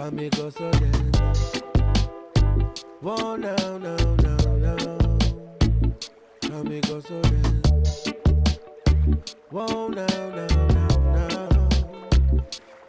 Come me go so then. Whoa, no, no, no, no. Come me go so then. Whoa, no, no, no, no.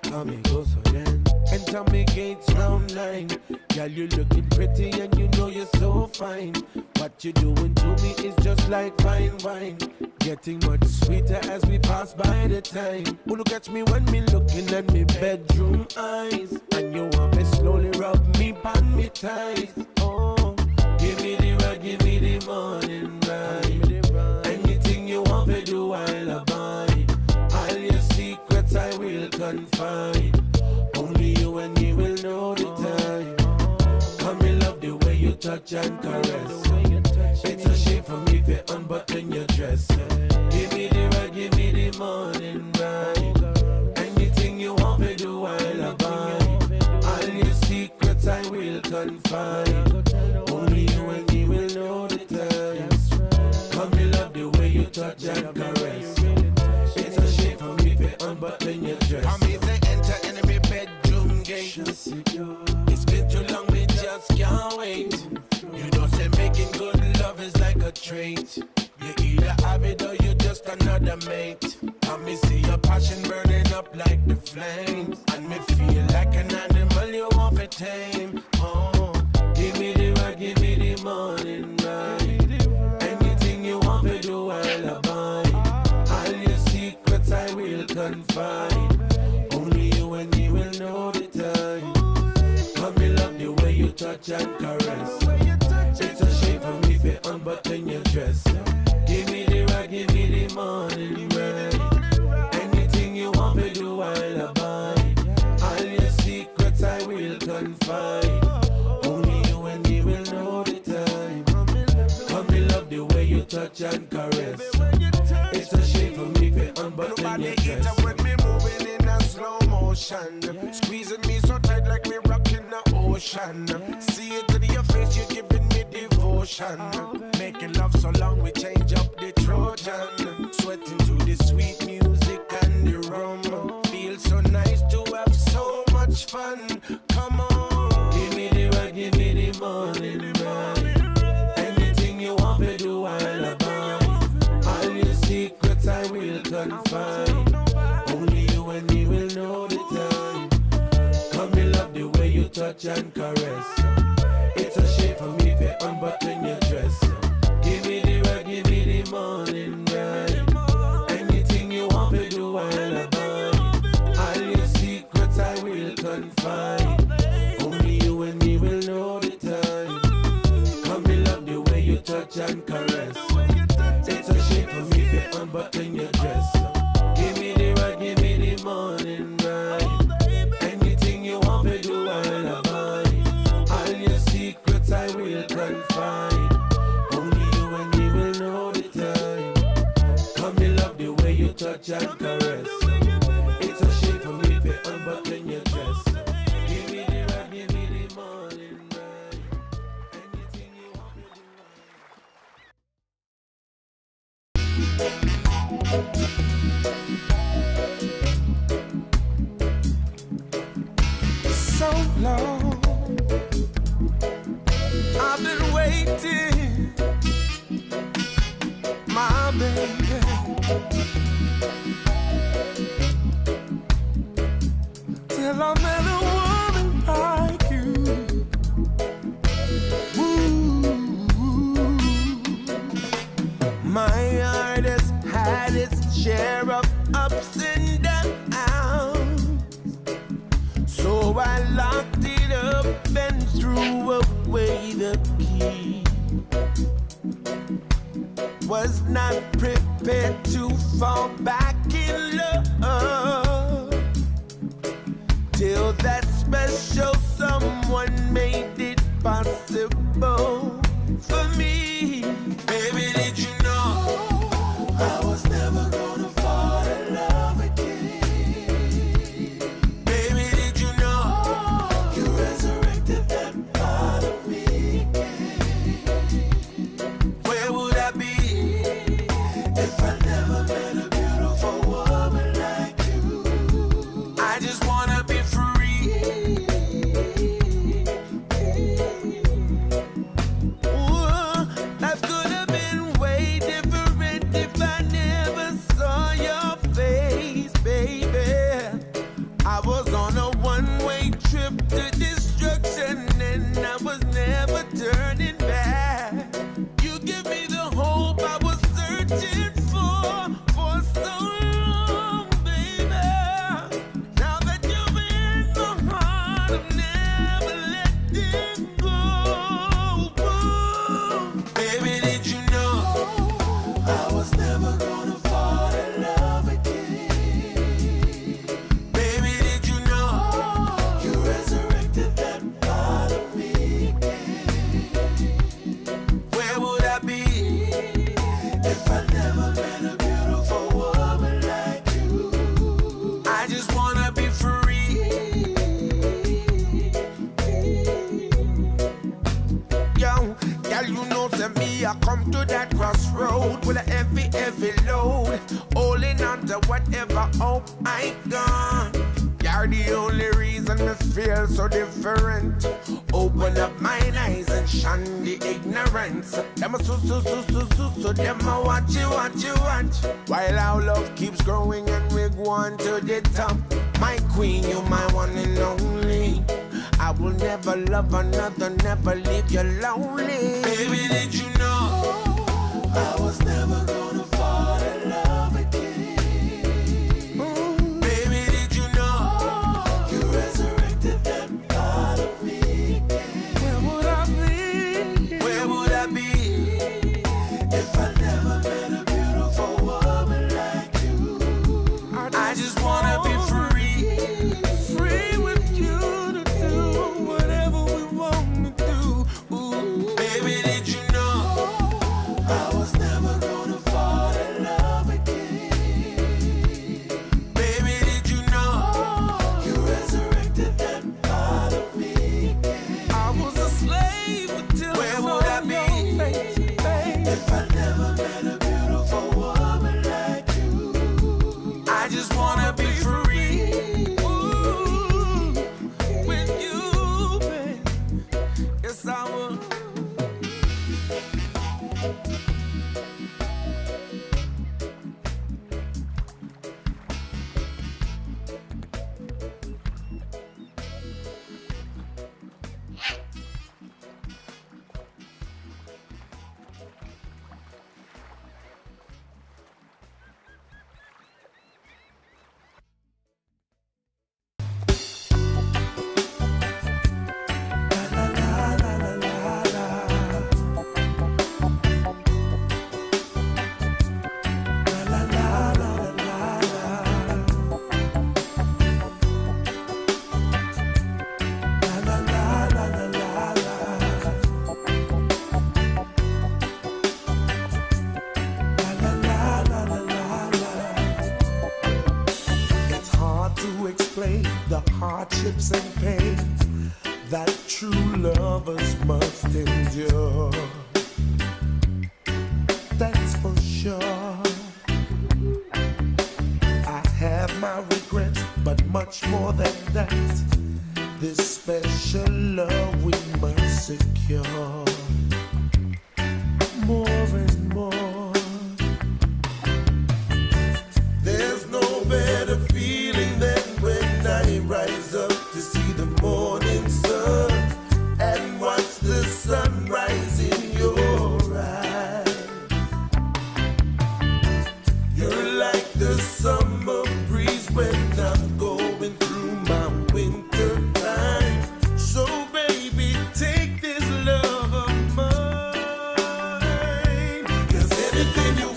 Come me go so then. Enter me gates round nine. Girl, you looking pretty and you know you're so fine. What you doing to me is just like fine wine. Getting much sweeter as we pass by the time. Who look at me when me looking at me bedroom eyes? And you want me slowly rub me pan me thighs. Oh, give me the ride, give me the morning ride. Anything you want me do, I'll abide. All your secrets I will confide. Only you and me will know the time. Come me love the way you touch and caress. It's a shame for me to unbutton your dress. Give me the ride, give me the morning ride. Anything you want me do, I'll abide. All your secrets I will confide. Only you and me will know the time. Come me love the way you touch and caress. It's a shame for me to unbutton your dress. I mean, they enter enemy bedroom gate. Another mate. And me see your passion burning up like the flames. And me feel like an animal you want to tame. Oh, Give me the ride, give me the morning ride. Anything you want me to do, I'll abide. All your secrets I will confide. Only you and me will know the time. Come me love the way you touch and caress. It's a shame for me to unbutton dress. Motion. Squeezing me so tight like we rocking the ocean. See it in your face, you're giving me devotion. Oh, Making love so long, we change up the Trojan. Sweating to the sweet music and the rum. Oh. Feels so nice to have so much fun. Touch and caress. It's a shame for me to unbutton your dress. Give me the ride, give me the morning ride. Anything you want me do, I'll abide. All your secrets I will confide. Only you and me will know the time. Come me love the way you touch and caress. It's a shame for me to unbutton your dress. Give me the ride, give me the morning ride. Will confide. Only you and me will know the time. Come me love the way you touch and caress. It's a shame for me to unbutton your dress. Give me the ride, give me the morning ride. Anything you want me do, so long. Was not prepared to fall back in love. Till that special someone made it possible midnight. To whatever hope I got. You're the only reason I feel so different. Open up my eyes and shun the ignorance. Them a so so so so so so them a watch you watch you watch. While our love keeps growing and we go on to the top. My queen, you my one and only. I will never love another, never leave you lonely. Baby, did you know I was never the hardships and pains that true lovers must endure. That's for sure. I have my regrets, but much more than that. This special love we must secure. More. You